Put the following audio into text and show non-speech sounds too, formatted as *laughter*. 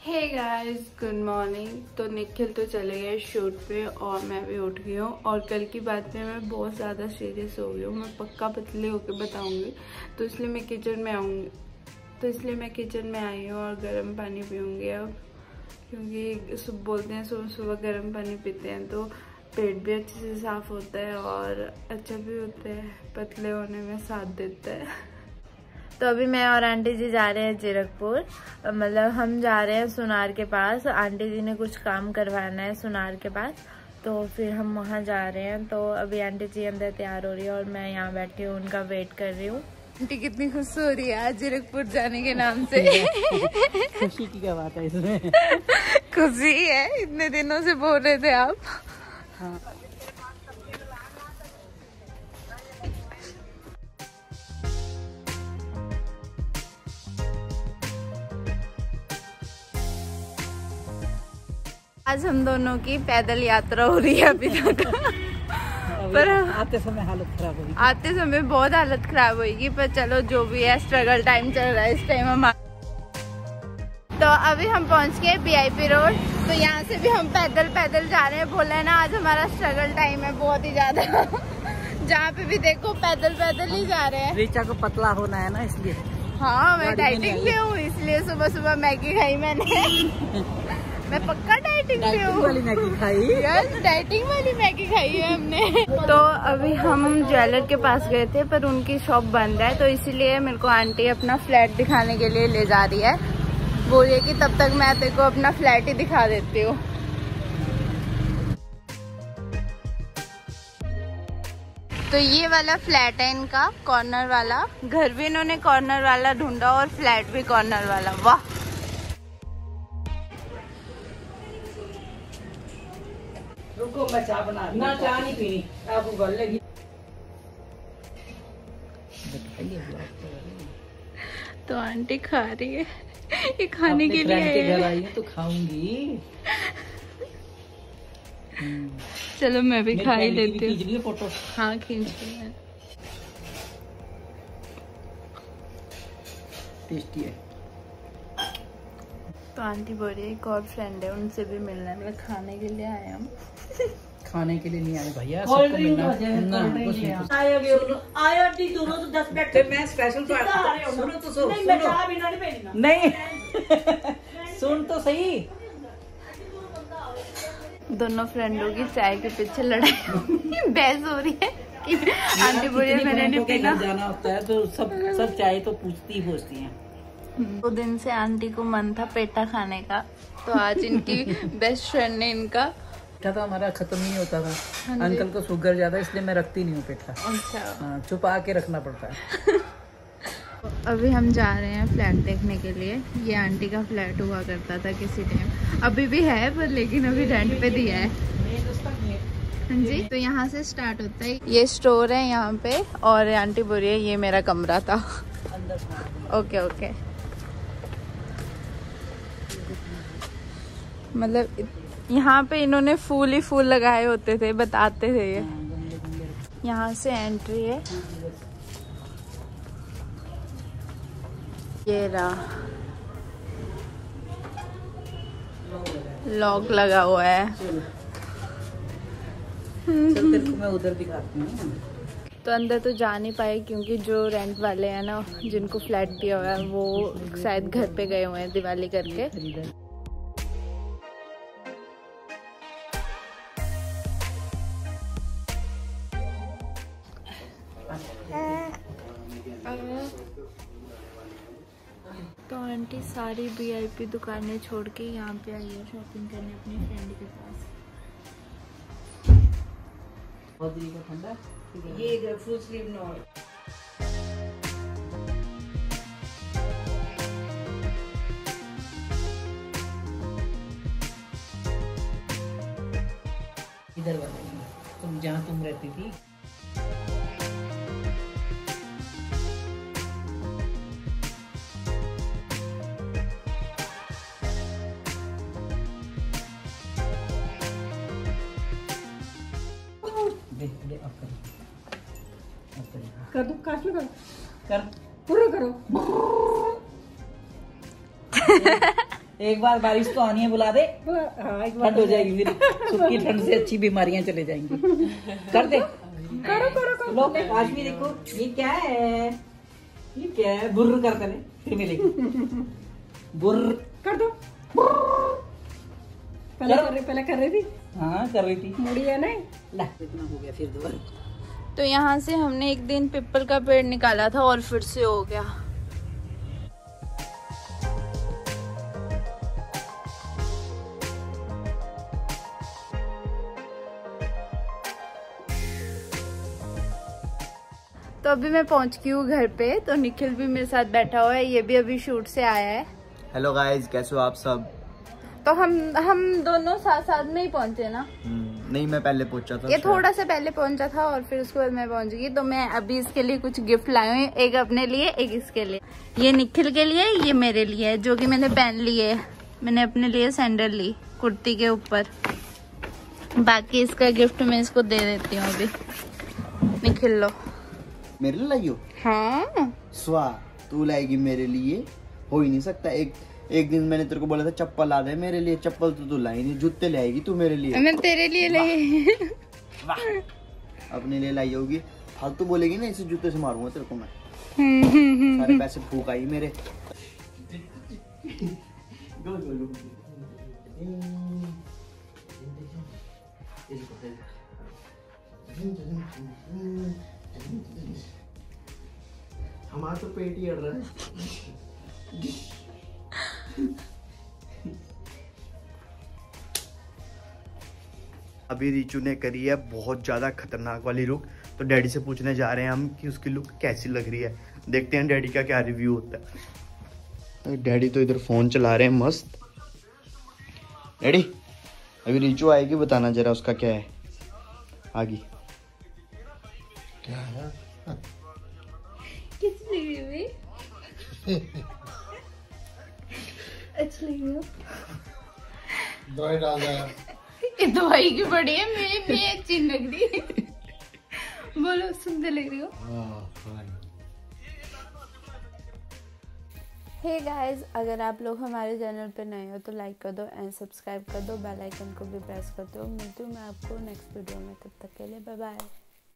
Hey guys good morning तो निखिल तो चले गए शूट पे और मैं भी उठ गई हूँ। और कल की बात में मैं बहुत ज़्यादा सीरियस हो गई हूँ। मैं पक्का पतले होकर बताऊँगी। तो इसलिए मैं किचन में आऊँगी। तो इसलिए मैं किचन में आई हूँ और गर्म पानी पीऊँगी अब। क्योंकि सुबह बोलते हैं सुबह सुबह गर्म पानी पीते हैं। तो पेट भी अच्छे से साफ़ होता है और अच्छा भी होता है। पतले होने में साथ देता है। तो अभी मैं और आंटी जी जा रहे हैं जीरकपुर। मतलब हम जा रहे हैं सुनार के पास। आंटी जी ने कुछ काम करवाना है सुनार के पास। तो फिर हम वहाँ जा रहे हैं। तो अभी आंटी जी अंदर तैयार हो रही है और मैं यहाँ बैठी हूँ उनका वेट कर रही हूँ। आंटी कितनी खुश हो रही है आज जीरकपुर जाने के नाम से। खुशी की क्या बात है इसमें? *laughs* खुशी है इतने दिनों से बोल रहे थे आप। हाँ। आज हम दोनों की पैदल यात्रा हो रही है अभी तक। पर आते समय हालत खराब होगी। आते समय बहुत हालत खराब होगी पर चलो जो भी है स्ट्रगल टाइम चल रहा है इस टाइम हम तो अभी हम पहुँच गए वीआईपी रोड तो यहाँ से भी हम पैदल पैदल जा रहे हैं। बोला है ना आज हमारा स्ट्रगल टाइम है बहुत ही ज़्यादा। जहाँ पे भी देखो पैदल पैदल ही जा रहे हैं। रीचा को पतला होना है ना इसलिए। हाँ मैं डाइटिंग पे हूँ इसलिए सुबह सुबह मैगी खाई मैंने। *laughs* मैं पक्का डाइटिंग पे हूँ। वाली मैगी खाई। यस डाइटिंग वाली मैगी खाई है हमने। तो अभी हम ज्वेलर के पास गए थे पर उनकी शॉप बंद है तो इसीलिए मेरे को आंटी अपना फ्लैट दिखाने के लिए ले जा रही है। बोल रही कि तब तक मैं तेरे को अपना फ्लैट ही दिखा देती हूँ। तो ये वाला फ्लैट है इनका कॉर्नर वाला। घर भी इन्होंने कॉर्नर वाला ढूंढा और फ्लैट भी कॉर्नर वाला। वाह! रुको मैं चाय बना ना चाय नहीं पीनी। आपको गल लगी। तो आंटी खा रही है। ये खाने के लिए के घर आई है। तो खाऊँगी। *laughs* चलो मैं भी खा ही लेती हूँ। खींच फ़ोटो हाँ खींच टेस्टी है। तो आंटी बोल रही है एक और फ्रेंड है उनसे भी मिलना है। मतलब खाने के लिए आए हम खाने के लिए नहीं आए भैया सबको मिलना नहीं कुछ आयो डी दोनों तो दस मिनट फिर मैं स्पेशल सुनो तो सुनो नहीं मैं चाह बिना नहीं पीना *laughs* नहीं। सुन तो सही। दोनों फ्रेंडों की चाय के पीछे लड़ाई बहस हो रही है कि आंटी बोल है मैंने नहीं पीना। जाना होता है तो सब सब चाय तो पूछती ही पूछती हैं। दो दिन से आंटी को मन था पेटा खाने का तो आज इनकी *laughs* बेस्ट फ्रेंड ने इनका पेठा तो हमारा खत्म नहीं होता था। हाँ अंकल को शुगर ज़्यादा इसलिए मैं रखती नहीं हूँ पेठा। अच्छा। हाँ, छुपा के रखना पड़ता है। *laughs* अभी हम जा रहे हैं फ्लैट देखने के लिए। ये आंटी का फ्लैट हुआ करता था किसी टाइम अभी भी है पर लेकिन अभी रेंट पे दिया है। हाँ जी तो यहाँ से स्टार्ट होता है। ये स्टोर है यहाँ पे और आंटी बोल रही है ये मेरा कमरा था। ओके ओके मतलब यहाँ पे इन्होंने फूल ही फूल लगाए होते थे बताते थे ये। यहाँ से एंट्री है। ये रहा। लॉक लगा हुआ है। मैं उधर दिखाती हूँ। तो अंदर तो जा नहीं पाए क्योंकि जो रेंट वाले हैं ना जिनको फ्लैट दिया हुआ है वो शायद घर पे गए हुए हैं दिवाली करके। आंटी सारी वीआईपी दुकानें छोड़ के यहाँ पे आई है शॉपिंग करने अपनी फ्रेंड के पास। बहुत दिन का ठंडा? ये फुल स्लीव नॉट इधर वाला तुम जहाँ तुम रहती थी। कर दो काश में करो कर पूरा करो। *laughs* एक बार बारिश तो आनी है बुला दे। हाँ ठंड हो जाएगी मेरी सूखी ठंड से अच्छी बीमारियाँ चले जाएँगी। कर दे। करो करो करो। लो आज भी देखो ये क्या है? ये क्या है? बुर्र कर दे फिर मिलेगी। बुर्र। कर दो। पहले कर रही पहले कर रही थी? हाँ कर रही थी। मुड़ी है नहीं? ला इतना हो गया फिर दोबारा तो यहाँ से हमने एक दिन पिपल का पेड़ निकाला था और फिर से हो गया। तो अभी मैं पहुँच गई हूँ घर पे तो निखिल भी मेरे साथ बैठा हुआ है ये भी अभी शूट से आया है। हेलो गाइस कैसे हो आप सब? तो हम हम दोनों साथ साथ में ही पहुँचे ना। हम्म, नहीं मैं पहले पूछा था ये थोड़ा सा पहले पहुँचा था और फिर उसके बाद मैं पहुँच। गई तो मैं अभी इसके लिए कुछ गिफ्ट लाई हूँ एक अपने लिए एक इसके लिए। ये निखिल के लिए ये मेरे लिए है जो कि मैंने पहन ली है। मैंने अपने लिए सैंडल ली कुर्ती के ऊपर। बाकी इसका गिफ्ट मैं इसको दे देती हूँ अभी। निखिल लो। मेरे लिए लाई हो? हाँ। स्वा तू लाएगी मेरे लिए? हो ही नहीं सकता। एक एक दिन मैंने तेरे को बोला था चप्पल ला दे मेरे लिए चप्पल तो तू लाई नहीं जूते लाएगी तू मेरे लिए। मैं तेरे लिए लाई। अपने लिए लाई होगी। फालतू बोलेगी ना इसे जूते से मारूँगा तेरे को मैं। सारे पैसे फूक आई मेरे। हमारा तो पेट ही अड़ रहा है। अभी रिचू ने करी है बहुत ज़्यादा खतरनाक वाली लुक तो डैडी से पूछने जा रहे हैं हम कि उसकी लुक कैसी लग रही है। देखते हैं डैडी का क्या रिव्यू होता है। डैडी तो इधर फ़ोन चला रहे हैं मस्त। डैडी अभी रिचू आएगी बताना जरा उसका क्या है। आगे। किस लिए *laughs* हो दवाई डाल ये दवाई की बड़ी है मेरी भी अच्छी लग रही। है बोलो सुंदर लग रही हो। हे गाइस अगर आप लोग हमारे चैनल पे नए हो तो लाइक कर दो एंड सब्सक्राइब कर दो बेल आइकन को भी प्रेस कर दो। मिलती हूँ मैं आपको नेक्स्ट वीडियो में तब तक के लिए बाय बाय